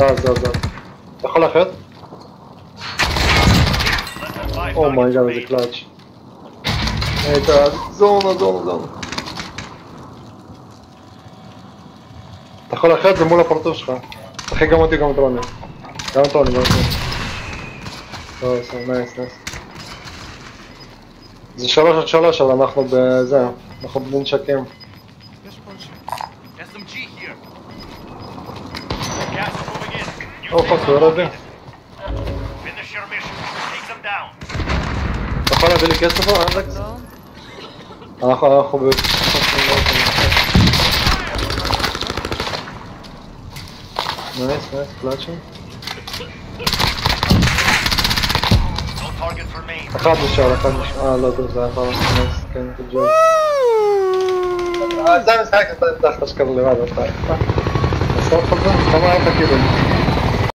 זז, זז, זז. אתה יכול לחיות? Five אומייגאד, איזה. קלאץ'. הייתה זונה, זונה, זונה. אתה יכול לחיות זה מול הפרצוף שלך. תחי גם אותי גם את רוני. גם את רוני, גם את רוני. טוב, נייס, נייס. זה שלוש עד שלוש, אבל אנחנו בזה, אנחנו בנשקים. Oh, fuck, we're all there. Finish your mission. Take them down. أخونا بيلي كيسفة عندك؟ أنا أخو أخو بيلي نايس نايس بلاتشن أخذ الشغل أخذ الشغل آه لا دوز خلاص نايس كان في الجو دايما ساكت داخل أشكال اللي بعده طيب بس هو خلصان طبعا أكيد